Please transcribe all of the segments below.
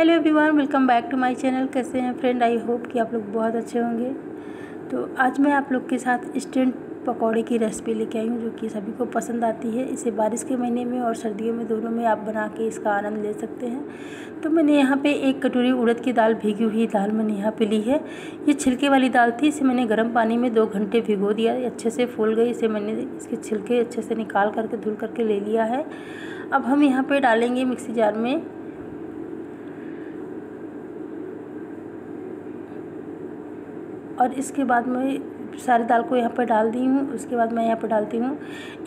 Hello everyone, welcome back to my channel. कैसे हैं friend? I hope कि आप लोग बहुत अच्छे होंगे। तो आज मैं आप लोग के साथ इंस्टेंट पकौड़े की रेसिपी लेके आई हूँ, जो कि सभी को पसंद आती है। इसे बारिश के महीने में और सर्दियों में दोनों में आप बना के इसका आनंद ले सकते हैं। तो मैंने यहाँ पे एक कटोरी उड़द की दाल, भीगी हुई दाल मैंने यहाँ पे ली है। ये छिलके वाली दाल थी, इसे मैंने गर्म पानी में दो घंटे भिगो दिया। अच्छे से फूल गई, इसे मैंने इसके छिलके अच्छे से निकाल करके, धुल करके ले लिया है। अब हम यहाँ पर डालेंगे मिक्सी जार में और इसके बाद मैं सारी दाल को यहाँ पर डाल दी हूँ। उसके बाद मैं यहाँ पर डालती हूँ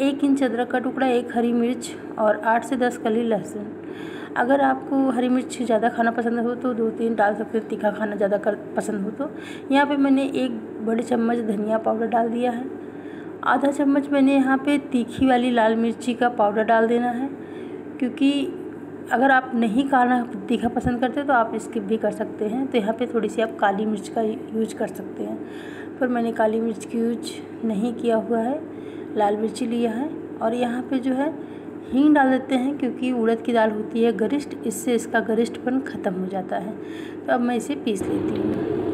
एक इंच अदरक का टुकड़ा, एक हरी मिर्च और आठ से दस कली लहसुन। अगर आपको हरी मिर्च ज़्यादा खाना पसंद हो तो दो तीन डाल सकते हो तीखा खाना ज़्यादा कर पसंद हो तो। यहाँ पे मैंने एक बड़े चम्मच धनिया पाउडर डाल दिया है। आधा चम्मच मैंने यहाँ पे तीखी वाली लाल मिर्ची का पाउडर डाल देना है, क्योंकि अगर आप नहीं खाना तीखा पसंद करते तो आप स्किप भी कर सकते हैं। तो यहाँ पे थोड़ी सी आप काली मिर्च का यूज़ कर सकते हैं। पर मैंने काली मिर्च की यूज़ नहीं किया हुआ है। लाल मिर्ची लिया है। और यहाँ पे जो है, हींग डाल देते हैं, क्योंकि उड़द की दाल होती है गरिष्ठ, इससे इसका गरिष्ठपन ख़त्म हो जाता है। तो अब मैं इसे पीस लेती हूँ।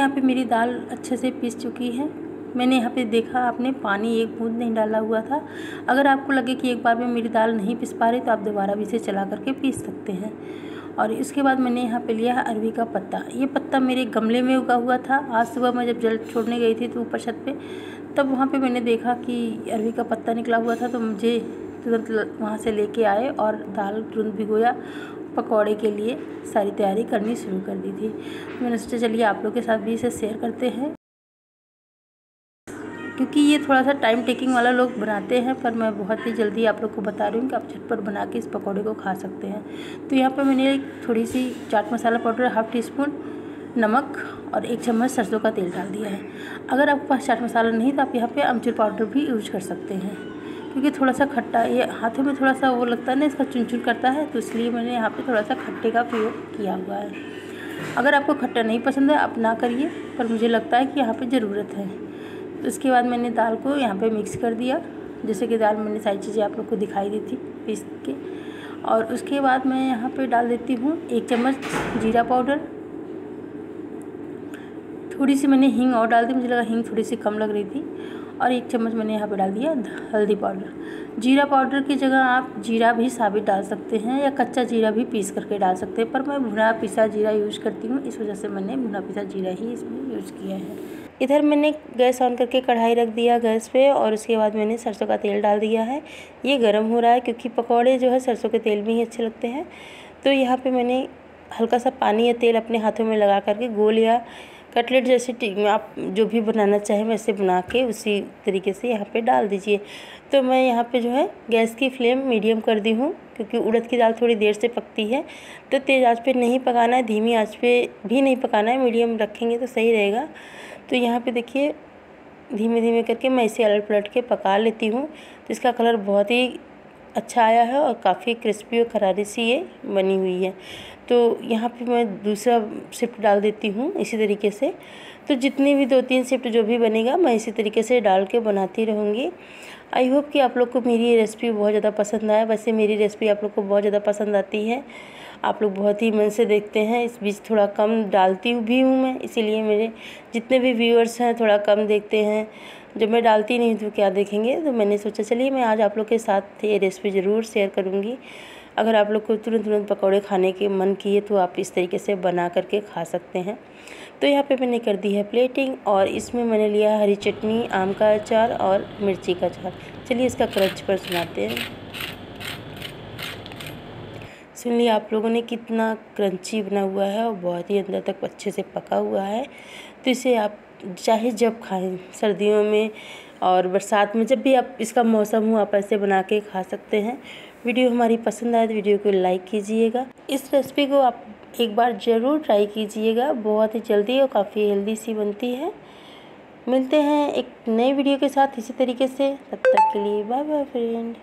यहाँ पे मेरी दाल अच्छे से पीस चुकी है। मैंने यहाँ पे देखा, आपने पानी एक बूंद नहीं डाला हुआ था। अगर आपको लगे कि एक बार में मेरी दाल नहीं पीस पा रही तो आप दोबारा भी इसे चला करके पीस सकते हैं। और इसके बाद मैंने यहाँ पे लिया है अरवी का पत्ता। ये पत्ता मेरे गमले में उगा हुआ था। आज सुबह मैं जब जल छोड़ने गई थी तो ऊपर छत पे, तब वहाँ पे मैंने देखा कि अरवी का पत्ता निकला हुआ था तो मुझे तुरंत वहाँ से लेके आए और दाल तुरंत भिगोया। पकौड़े के लिए सारी तैयारी करनी शुरू कर दी थी। मैंने सोचा चलिए आप लोग के साथ भी इसे शेयर करते हैं। क्योंकि ये थोड़ा सा टाइम टेकिंग वाला लोग बनाते हैं, पर मैं बहुत ही जल्दी आप लोग को बता रही हूँ कि आप झटपट बना के इस पकौड़े को खा सकते हैं। तो यहाँ पर मैंने थोड़ी सी chaat masala powder half teaspoon नमक और एक चम्मच सरसों का तेल डाल दिया है। अगर आपके पास चाट मसाला नहीं तो आप यहाँ पे अमचूर पाउडर भी यूज़ कर सकते हैं। क्योंकि थोड़ा सा खट्टा ये हाथों में थोड़ा सा वो लगता है ना, इसका चुन चुन करता है तो इसलिए मैंने यहाँ पे थोड़ा सा खट्टे का प्रयोग किया हुआ है। अगर आपको खट्टा नहीं पसंद है, आप ना करिए, पर मुझे लगता है कि यहाँ पे ज़रूरत है। तो बाद मैंने दाल को यहाँ पे मिक्स कर दिया, जैसे कि दाल मैंने सारी चीज़ें आप लोग को दिखाई दी थी पीस के और उसके बाद मैं यहाँ पर डाल देती हूँ एक चम्मच जीरा पाउडर। थोड़ी सी मैंने हींग और डाल दी, मुझे लगा हींग थोड़ी सी कम लग रही थी। और एक चम्मच मैंने यहाँ पे डाल दिया हल्दी पाउडर। जीरा पाउडर की जगह आप जीरा भी साबित डाल सकते हैं या कच्चा जीरा भी पीस करके डाल सकते हैं, पर मैं भुना पिसा जीरा यूज़ करती हूँ। इस वजह से मैंने भुना पिसा जीरा ही इसमें यूज़ किया है। इधर मैंने गैस ऑन करके कढ़ाई रख दिया गैस पे और उसके बाद मैंने सरसों का तेल डाल दिया है। ये गर्म हो रहा है क्योंकि पकौड़े जो है सरसों के तेल में ही अच्छे लगते हैं। तो यहाँ पे मैंने हल्का सा पानी या तेल अपने हाथों में लगा करके गोल या कटलेट जैसे आप जो भी बनाना चाहें वैसे बना के उसी तरीके से यहाँ पे डाल दीजिए। तो मैं यहाँ पे जो है गैस की फ्लेम मीडियम कर दी हूँ, क्योंकि उड़द की दाल थोड़ी देर से पकती है। तो तेज़ आँच पे नहीं पकाना है, धीमी आँच पे भी नहीं पकाना है, मीडियम रखेंगे तो सही रहेगा। तो यहाँ पे देखिए धीमे धीमे करके मैं इसे अलट पलट के पका लेती हूँ। तो इसका कलर बहुत ही अच्छा आया है और काफ़ी क्रिस्पी और करारी सी ये बनी हुई है। तो यहाँ पे मैं दूसरा शिफ्ट डाल देती हूँ इसी तरीके से। तो जितनी भी दो तीन शिफ्ट जो भी बनेगा, मैं इसी तरीके से डाल के बनाती रहूँगी। आई होप कि आप लोग को मेरी ये रेसिपी बहुत ज़्यादा पसंद आए वैसे मेरी रेसिपी आप लोग को बहुत ज़्यादा पसंद आती है। आप लोग बहुत ही मन से देखते हैं। इस बीच थोड़ा कम डालती भी हूँ मैं, इसीलिए मेरे जितने भी व्यूअर्स हैं, थोड़ा कम देखते हैं। जब मैं डालती नहीं तो क्या देखेंगे? तो मैंने सोचा, चलिए मैं आज आप लोग के साथ ये रेसिपी ज़रूर शेयर करूँगी। अगर आप लोग को तुरंत तुरंत पकौड़े खाने के मन किए तो आप इस तरीके से बना करके खा सकते हैं। तो यहाँ पे मैंने कर दी है प्लेटिंग और इसमें मैंने लिया हरी चटनी, आम का अचार और मिर्ची का अचार। चलिए इसका क्रंच पर सुनाते हैं। सुन लिया, आप लोगों ने कितना क्रंची बना हुआ है और बहुत ही अंदर तक अच्छे से पका हुआ है। तो इसे आप चाहे जब खाएँ, सर्दियों में और बरसात में, जब भी आप इसका मौसम हो, आप ऐसे बना के खा सकते हैं। वीडियो हमारी पसंद आए तो वीडियो को लाइक कीजिएगा। इस रेसिपी को आप एक बार ज़रूर ट्राई कीजिएगा। बहुत ही जल्दी और काफ़ी हेल्दी सी बनती है। मिलते हैं एक नए वीडियो के साथ इसी तरीके से। तब तक के लिए बाय बाय फ्रेंड।